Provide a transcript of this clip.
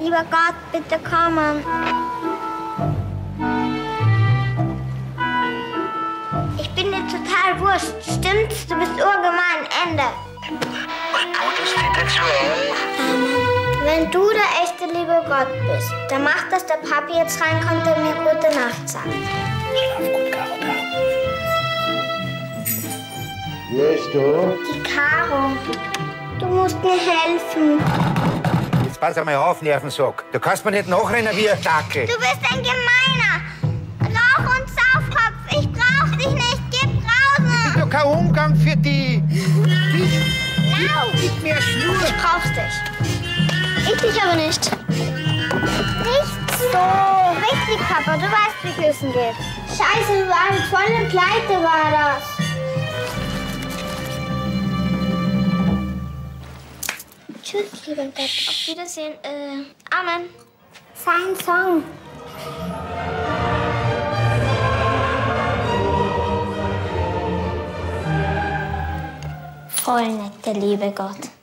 Lieber Gott, bitte kommen. Ich bin dir total wurscht. Stimmt's? Du bist urgemein. Ende. Und du das die dazu. Wenn du der echte liebe Gott bist, dann mach, dass der Papi jetzt reinkommt und mir gute Nacht sagt. Schlaf gut, Carola. Wer ist da? Die Caro. Du musst mir helfen. Jetzt pass einmal auf, Nervensack. Du kannst mir nicht nachrennen wie ein Dackel. Du bist ein Gemeiner. Rauch- und Saufkopf. Ich brauch dich nicht. Gib Brausen. Doch kein Umgang für die. Lau. Gib mir Schnur. Ich brauch's dich. Ich dich aber nicht. Nicht so. Richtig, Papa. Du weißt, wie Küssen geht. Scheiße, wir waren voll in Pleite, war Tschüss, lieber Gott. Auf Wiedersehen. Äh, Amen. Sein Song. Voll nett, der liebe Gott.